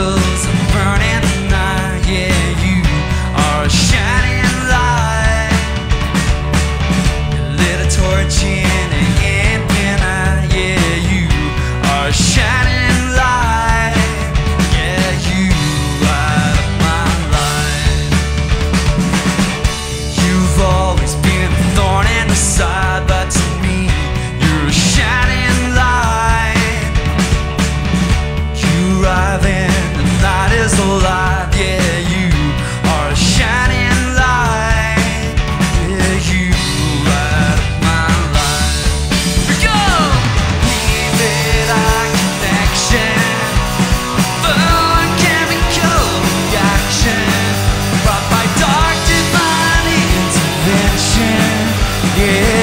candles Yeah,